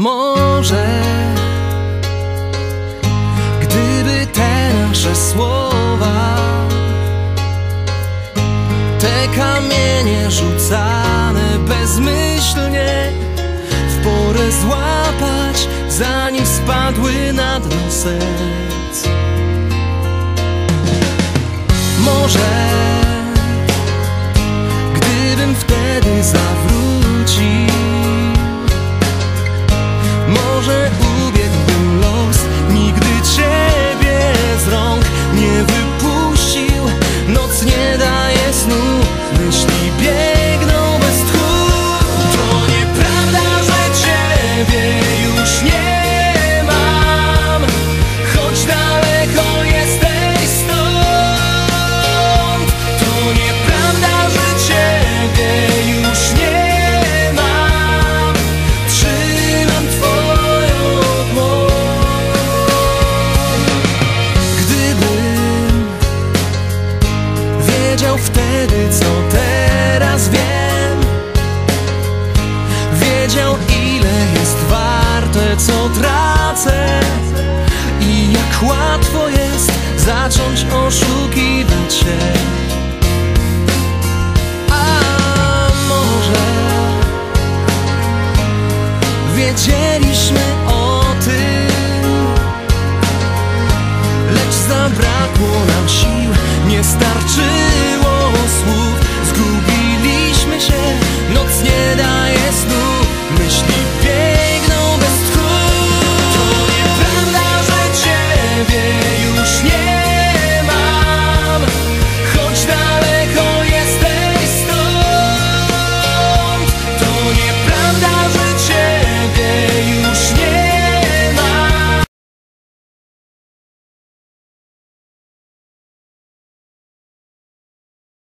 Może gdyby te nasze słowa, te kamienie rzucane bezmyślnie, w porę złapać, zanim spadły na dno wtedy, co teraz wiem, wiedział ile jest warte, co tracę i jak łatwo jest zacząć oszukiwać się. A może wiedzieliśmy